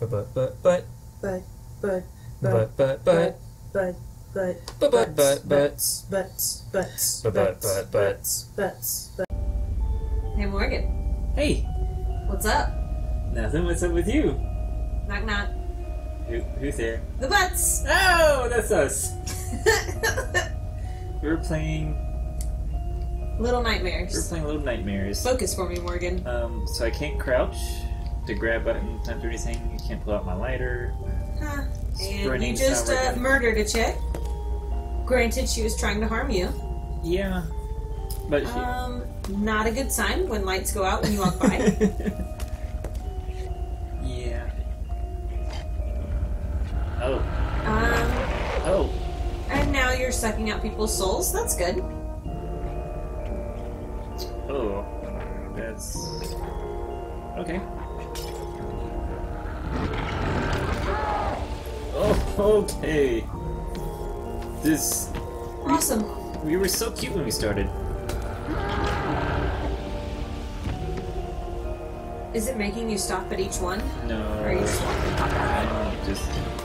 But but but but But, but, but but but but, but, but, But, but, but, butts, butts, butts, But, but, butts, but, but. butts, butts, butts. Hey Morgan, Hey, what's up? nothing. What's up with you? Knock knock. Who, who's there? The butts. Oh, that's us. We were playing. Little We were nightmares. playing Little Nightmares. Focus for me, Morgan. Um, so I can't crouch to grab buttons, not do anything. You can't pull out my lighter. Huh. And you just uh, murdered a chick. Granted, she was trying to harm you. Yeah, but she. Um, not a good sign when lights go out when you walk by. yeah. Oh. um, Oh. and now you're sucking out people's souls. That's good. Oh. That's. Okay. Okay. This. Awesome. We were so cute when we started. Is it making you stop at each one? No. Or are you just walking? I don't just.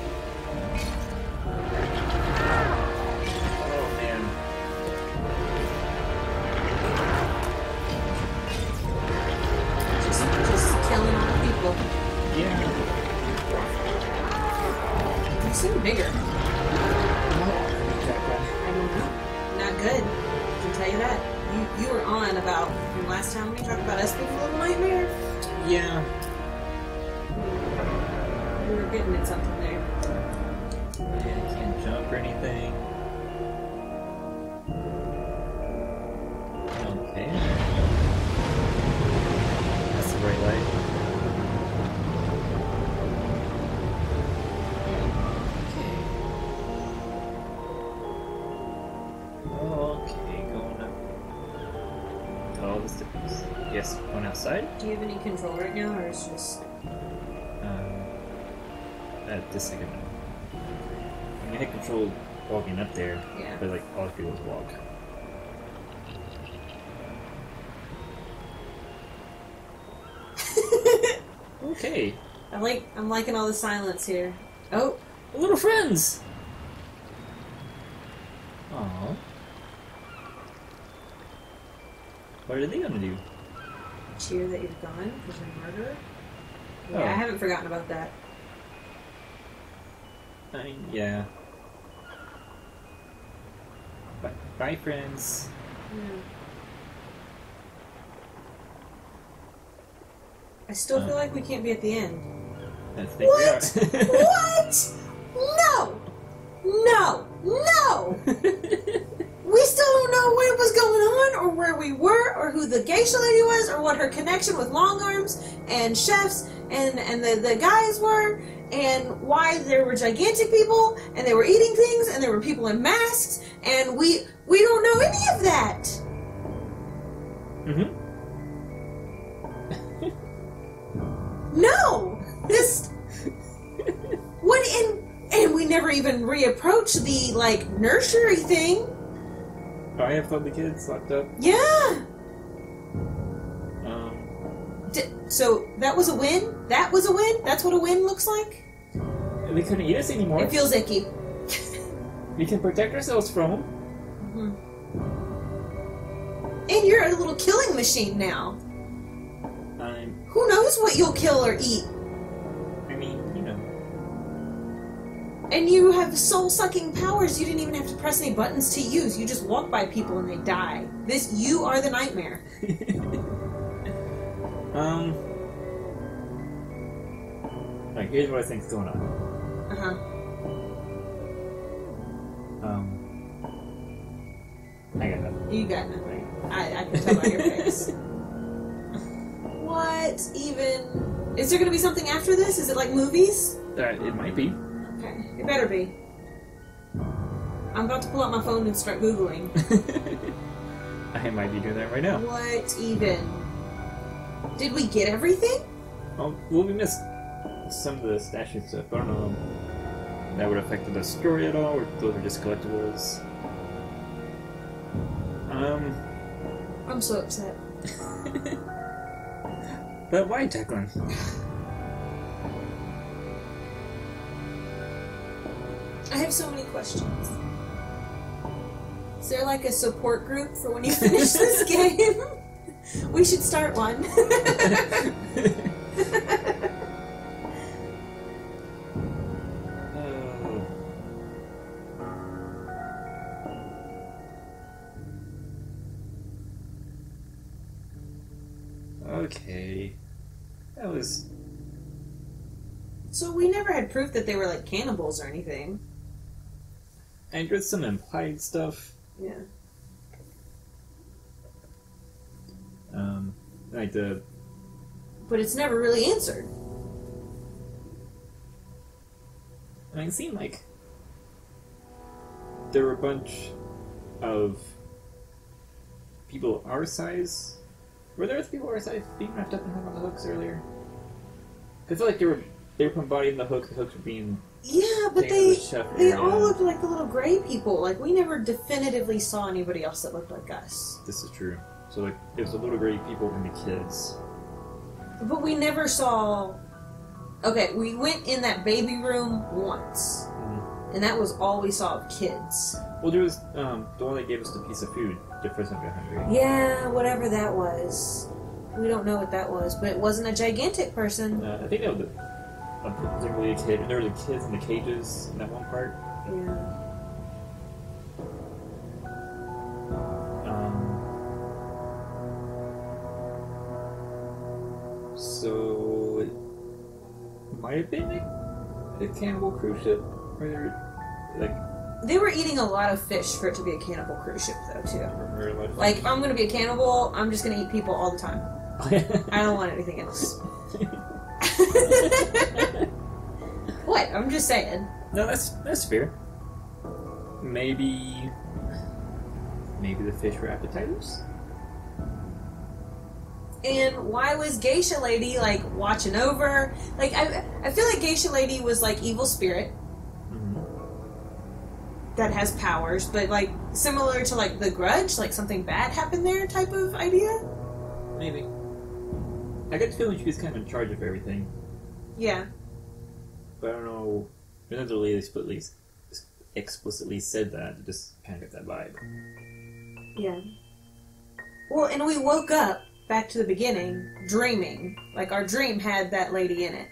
The steps. Yes, going outside. Do you have any control right now, or is just Um, at this second. I mean, I control walking up there, yeah? but like all I do is walk. Okay, I like I'm liking all the silence here. Oh, little friends. Aww. What are they gonna do? cheer that you've gone because you're a murderer. Yeah, Oh. I haven't forgotten about that. I mean, yeah. Bye, bye friends. Yeah. I still feel like we can't be at the end. I think What? we are. what? No! No! No! We still don't know what was going on, or where we were, or who the geisha lady was, or what her connection with long arms and chefs and and the, the guys were, and why there were gigantic people, and they were eating things, and there were people in masks, and we we don't know any of that. mm-hmm. No, this what and and we never even reapproached the like nursery thing. I have all the kids locked up. Yeah. Um, D- so that was a win. That was a win. That's what a win looks like. they couldn't eat us anymore. It feels icky. we can protect ourselves from them. And you're a little killing machine now. Who knows what you'll kill or eat? I mean, you know. And you have soul sucking powers you didn't even have to press any buttons to use. You just walk by people and they die. This you are the nightmare. um. Alright, here's what I think's going on. Uh-huh. Um. I got nothing. You got nothing. I, I can tell by your face. What even? Is there going to be something after this? Is it like movies? Uh, it might be. Okay, it better be. I'm about to pull out my phone and start googling. I might be doing that right now. What even? Did we get everything? Oh, well, we missed some of the statue stuff. I don't know that would affect the story at all, or those are just collectibles. Um, I'm so upset. But why, Jaclyn? I have so many questions. Is there like a support group for when you finish this game? we should start one. proof that they were like cannibals or anything. And there's some implied stuff. Yeah. Um, like the. But it's never really answered. I mean, it seemed like. There were a bunch of. people our size. Were there people our size being wrapped up in hung on the hooks earlier? I feel like they were they were embodying the hook. The hooks were being Yeah, but they the they area. all looked like the little gray people. Like we never definitively saw anybody else that looked like us. This is true. So like, it was the little gray people and the kids. But we never saw. Okay, we went in that baby room once, and that was all we saw of kids. Well, there was um, the one that gave us the piece of food. The first time we got hungry. Yeah, whatever that was. We don't know what that was, but it wasn't a gigantic person. Uh, I think that was a, a particularly a kid. And there were the kids in the cages in that one part. Yeah. Um, so it might have been a, a cannibal cruise ship, or they were, like They were eating a lot of fish for it to be a cannibal cruise ship, though, too. like, Like, I'm gonna be a cannibal, I'm just gonna eat people all the time. I don't want anything else. what? I'm just saying. no, that's that's fair. Maybe, maybe the fish were appetizers. And why was Geisha Lady like watching over? Like I, I feel like Geisha Lady was like evil spirit Mm-hmm. that has powers, but like similar to like the Grudge, like something bad happened there type of idea. Maybe. I get the feeling she was kind of in charge of everything, Yeah, but I don't know. I know lady explicitly, explicitly said that. I just kind of get that vibe. yeah. Well, and we woke up back to the beginning, dreaming. Like our dream had that lady in it.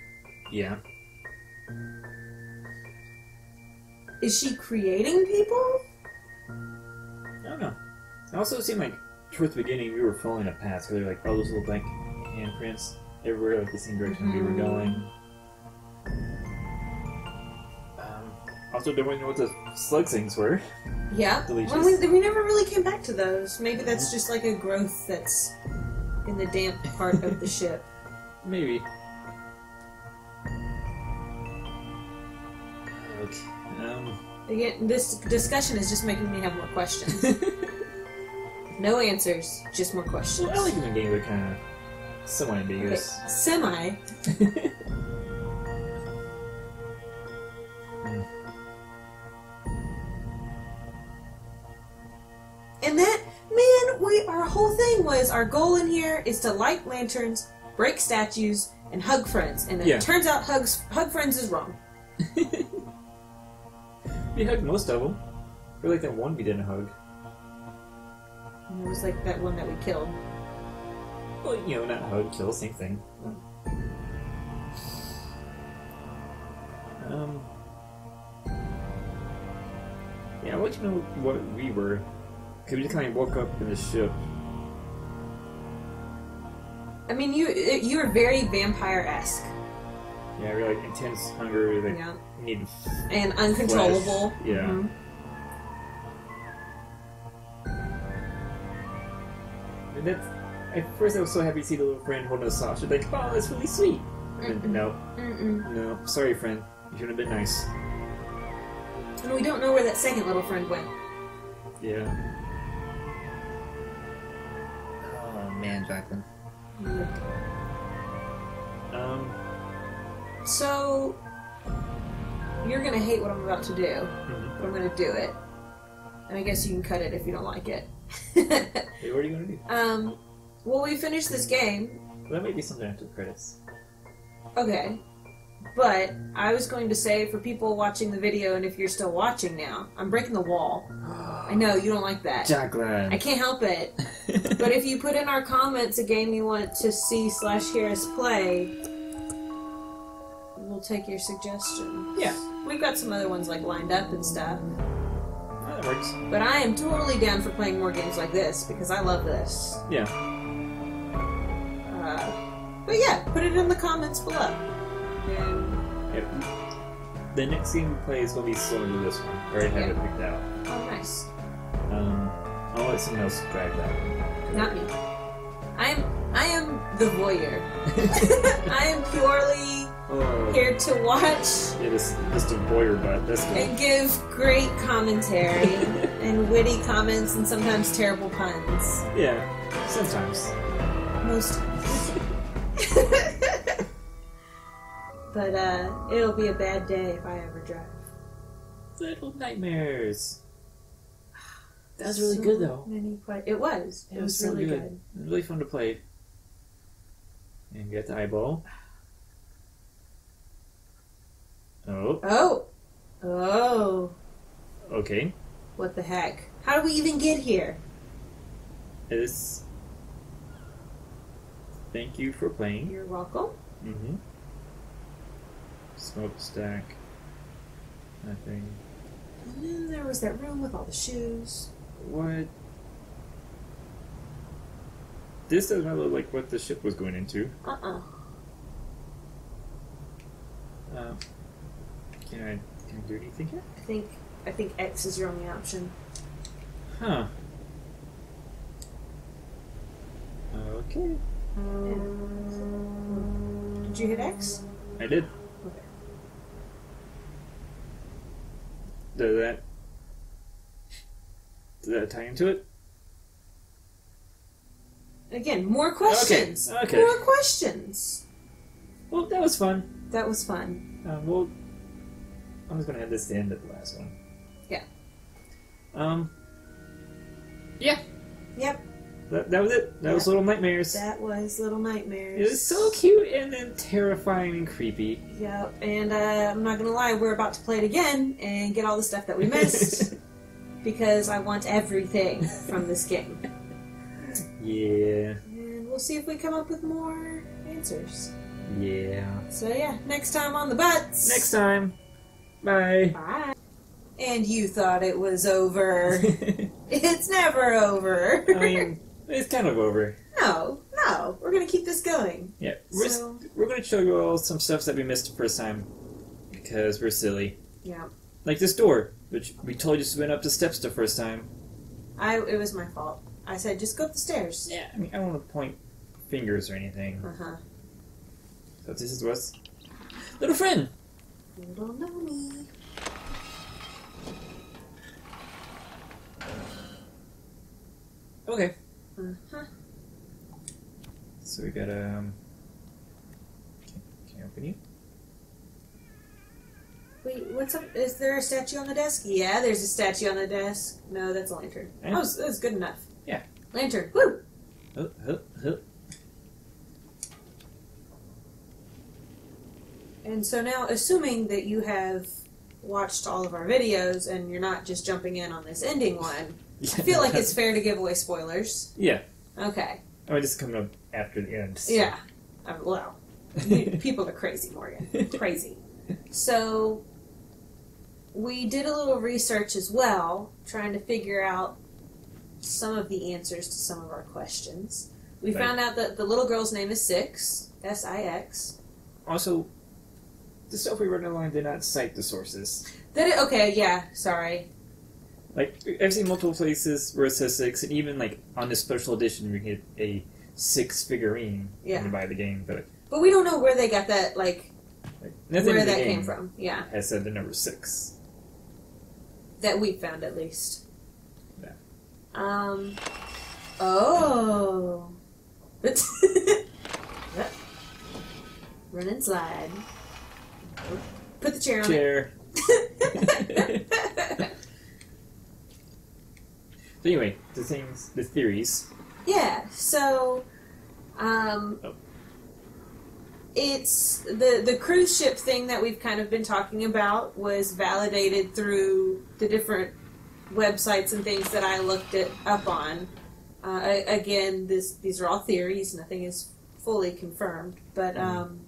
Yeah. Is she creating people? I don't know. It also seemed like towards the beginning we were following a path, so they were like all those little blank handprints everywhere, like the same direction we were Mhm. going. Also, don't know what the slug things were. Yeah. Delicious. Well, we, we never really came back to those. Maybe that's just like a growth that's in the damp part of the ship. Maybe. Okay. Um. Again, this discussion is just making me have more questions. no answers, just more questions. Well, I like when games are kind of somewhat Okay, ambiguous. Semi. thing was our goal in here is to light lanterns, break statues, and hug friends. And it Yeah. turns out hugs hug friends is wrong. we hugged most of them. Or like that one we didn't hug. And it was like that one that we killed. Well, you know, not hug, kill, same thing. Um. Yeah, I want you know what we were. Because we just kind of woke up in the ship. I mean, you you were very vampire esque, Yeah, really like intense hunger, like yeah, need. and uncontrollable. Flesh, yeah. Mhm. And that's. At first, I was so happy to see the little friend holding a sausage. Like, oh, that's really sweet. Mm-mm. no, Mm-mm. no, sorry, friend. You should have been nice. And we don't know where that second little friend went. Yeah. Oh man, Jaclyn. Um. So you're gonna hate what I'm about to do, mhm. but I'm gonna do it. And I guess you can cut it if you don't like it. Hey, what are you gonna do? um, well, we finished this game. Well, that might be something after the credits. Okay. But I was going to say for people watching the video, and if you're still watching now, I'm breaking the wall. I know you don't like that. I can't help it. But if you put in our comments a game you want to see slash hear us play, we'll take your suggestion. Yeah. We've got some other ones like lined up and stuff. Oh, that works. But I am totally down for playing more games like this because I love this. Yeah. Uh, but yeah, put it in the comments below. And Yep. The next game we play is going to be similar to this one. I already have it picked out. oh, nice. Um, I'll let someone else grab that one. Not me. I am. I am the voyeur. I am purely Oh, here to watch yeah, this just a voyeur, but That's cool. and give great commentary and witty comments and sometimes terrible puns. Yeah, sometimes. Most times. But uh, it'll be a bad day if I ever drive. Little nightmares. That was really So good though. Many que- it was. It, It was, was really good. good. Really fun to play. And get the eyeball. Oh, Oh, oh, okay. what the heck? How do we even get here? It's. Thank you for playing. You're welcome. Mm-hmm. Smokestack. Nothing. And then there was that room with all the shoes. What? This does not look like what the ship was going into. Uh-uh. Um, can I can I do anything here? I think I think X is your only option. Huh. Okay. Did you hit X? I did. Does that does that tie into it? Again, more questions. okay. More questions. Well, that was fun. That was fun. Um, well, I was gonna add this to end of the last one. Yeah. Um. Yeah. Yep. That, that was it. That was Little Nightmares. That was Little Nightmares. It was so cute and then terrifying and creepy. Yep. And uh, I'm not gonna lie, we're about to play it again and get all the stuff that we missed because I want everything from this game. Yeah. And we'll see if we come up with more answers. Yeah. So yeah, next time on the butts. Next time. Bye. Bye. And you thought it was over. it's never over. I mean, it's kind of over. no, no. We're gonna keep this going. Yeah, we're, So- we're going to show you all some stuff that we missed the first time because we're silly. Yeah. Like this door, which we told you to went up the steps the first time. I it was my fault. I said just go up the stairs. Yeah, I mean, I don't want to point fingers or anything. Uh huh. So this is what's little friend. Know me. Okay. Uh-huh. So we got um. Can, can I open you? Wait, what's up? Is there a statue on the desk? Yeah, there's a statue on the desk. No, that's a lantern. Eh? That was, that good enough. Yeah. Lantern. Woo! Oh, oh, oh. And so now, assuming that you have watched all of our videos and you're not just jumping in on this ending one, I feel like it's fair to give away spoilers. Yeah. Okay. I mean, this is coming up after the end. so- Yeah. Um, well, you- people are crazy, Morgan. Crazy. So, we did a little research as well, trying to figure out some of the answers to some of our questions. We Right. found out that the little girl's name is Six, S I X. Also, the stuff we read online did not cite the sources. That it, okay, yeah, sorry. Like I've seen multiple places where it says six, and even like on this special edition, we get a six figurine Yeah. when you buy the game. But But we don't know where they got that, like, like, where that came from. Yeah, has said the number six. that we found at least. Yeah. Um. Oh. Run and slide. Put the chair on Chair. So anyway, the things, the theories. yeah. So, um, Oh. it's the the cruise ship thing that we've kind of been talking about was validated through the different websites and things that I looked it up on. Uh, again, this these are all theories. Nothing is fully confirmed, but um,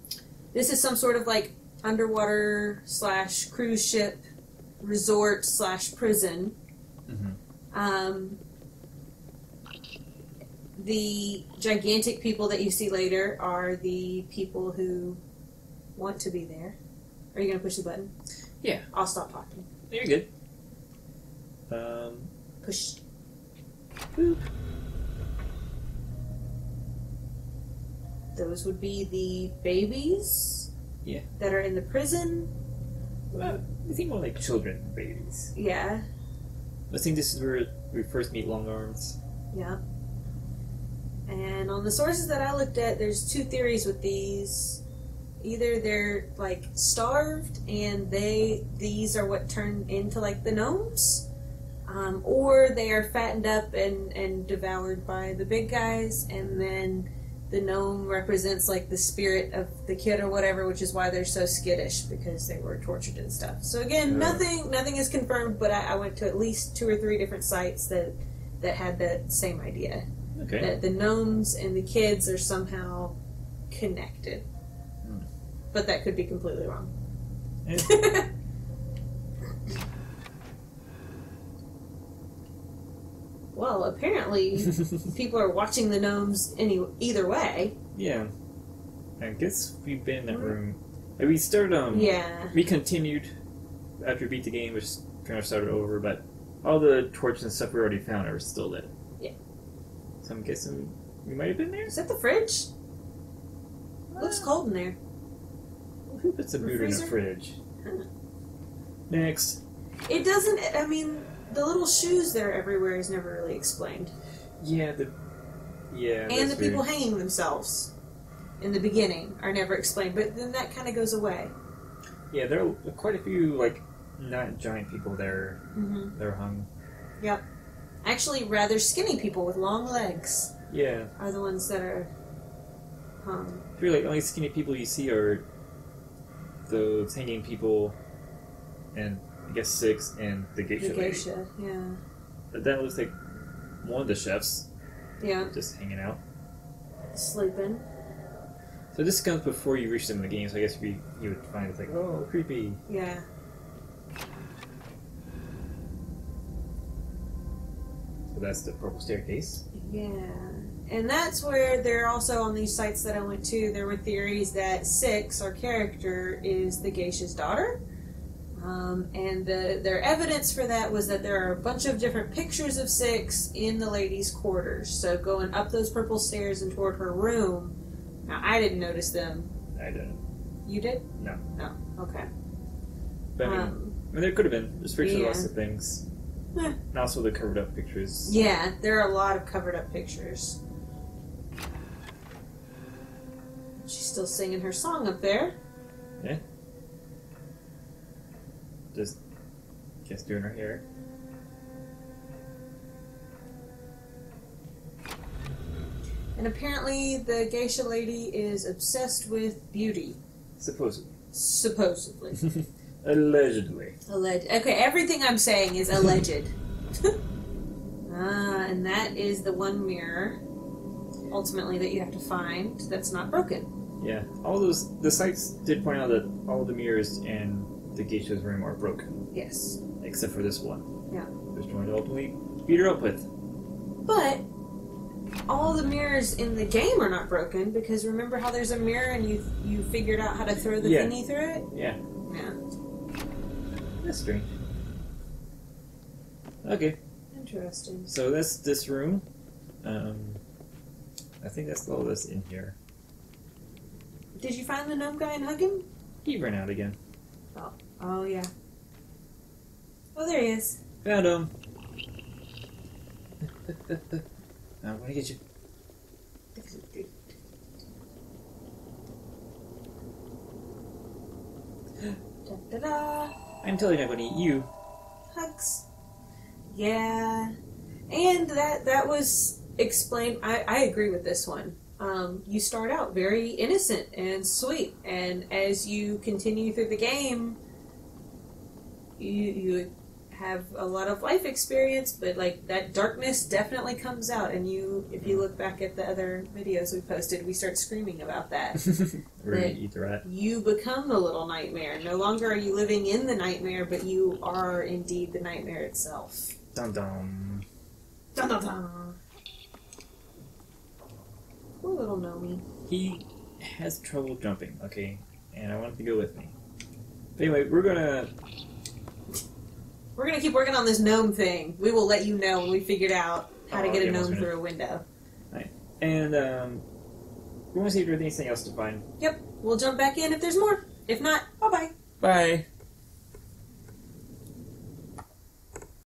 this is some sort of like underwater slash cruise ship resort slash prison. Mhm. Um, the gigantic people that you see later are the people who want to be there. Are you going to push the button? Yeah. I'll stop talking. You're good. Um, Push. boop. Those would be the babies. Yeah. That are in the prison. Well, I think more like children than babies. Yeah. I think this is where we first meet Long Arms. Yeah. And on the sources that I looked at, there's two theories with these. Either they're like starved and they these are what turn into like the gnomes, um, or they are fattened up and and devoured by the big guys, and then the gnome represents like the spirit of the kid or whatever, which is why they're so skittish because they were tortured and stuff. So again, Yeah. nothing nothing is confirmed, but I, I went to at least two or three different sites that that had that same idea Okay. that the gnomes and the kids are somehow connected. Hmm. But that could be completely wrong. well, apparently people are watching the gnomes any either way. yeah. I guess we've been in that room. Like, we started, um, Yeah. we continued after we beat the game, which kind of started over, but all the torches and stuff we already found are still there. Yeah. So I'm guessing we might have been there? Is that the fridge? Looks cold in there. Who puts a boot in a fridge? Next. It doesn't. I mean, the little shoes there everywhere is never really explained, Yeah, the. Yeah. and the people weird. hanging themselves in the beginning are never explained. But then that kind of goes away. Yeah, there are quite a few, like, not giant people there. hmm They're hung. Yep. Actually, rather skinny people with long legs Yeah. are the ones that are hung. I feel like only skinny people you see are those hanging people, and I guess six and the geisha. The lady. yeah. But then that looks like one of the chefs Yeah, just hanging out. sleeping. So this comes before you reach them in the game, so I guess we you would find it's like, oh, creepy. Yeah. So that's the purple staircase. Yeah. And that's where there also on these sites that I went to, there were theories that Six, our character, is the geisha's daughter. Um, and the, their evidence for that was that there are a bunch of different pictures of Six in the ladies' quarters. So going up those purple stairs and toward her room. Now, I didn't notice them. I didn't. You did? No. No. Okay. But I mean, Um, I mean, there could have been. There's pictures of lots of things. Eh. And also the covered up pictures. Yeah, there are a lot of covered up pictures. She's still singing her song up there. Just, guess doing her hair. And apparently, the geisha lady is obsessed with beauty. Supposedly. Supposedly. Allegedly. alleged. Okay, everything I'm saying is alleged. ah, and that is the one mirror, ultimately, that you have to find that's not broken. Yeah. All those the sites did point out that all the mirrors in the geisha's room are broken, Yes. Except for this one. Yeah. Which one to ultimately beat her up with. But all the mirrors in the game are not broken because remember how there's a mirror and you you figured out how to throw the Yeah. thingy through it? Yeah. Yeah. That's strange. Okay, Interesting. so that's this room. Um, I think that's all that's in here. Did you find the gnome guy and hug him? He ran out again. Oh, Oh yeah. Oh there he is. Found him. I want to get you. Da da da. I'm totally not going to eat you. Hugs. Yeah. And that that was explained I, I agree with this one. um, you start out very innocent and sweet, and as you continue through the game, you you have a lot of life experience, but like that darkness definitely comes out. And you, if you look back at the other videos we posted, we start screaming about that. Right. eat the rat. you become the little nightmare. No longer are you living in the nightmare, but you are indeed the nightmare itself. Dum dum. Dun, dun, dun. Poor little Nomi. He has trouble jumping, okay? And I want him to go with me. But anyway, we're gonna We're gonna keep working on this gnome thing. We will let you know when we figured out how to Oh, get a gnome through a window. Right. and um we wanna see if there's anything else to find. Yep. We'll jump back in if there's more. If not, bye bye. Bye.